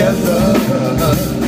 together.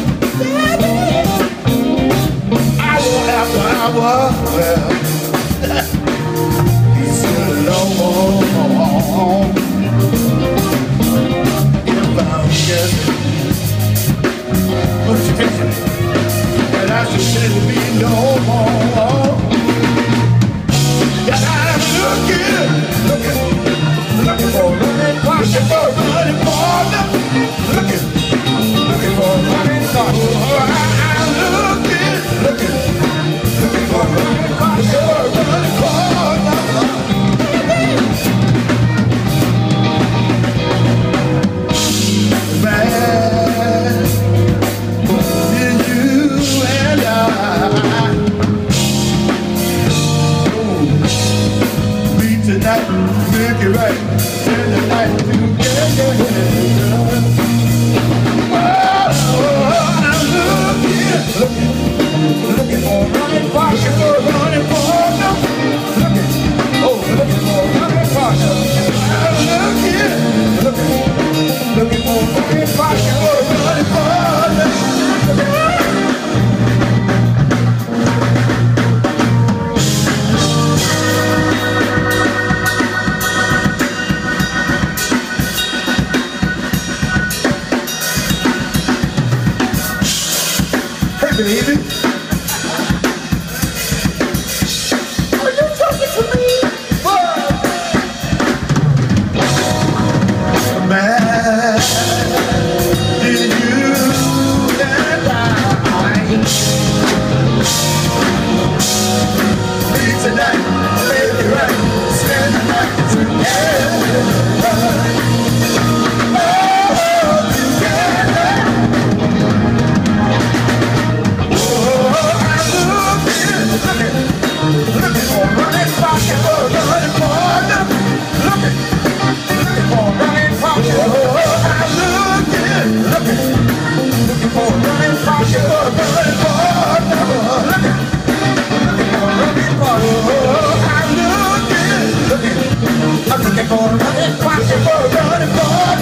looking for a running, watching for a running, for a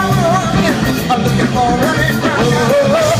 running, I'm looking for a running, running.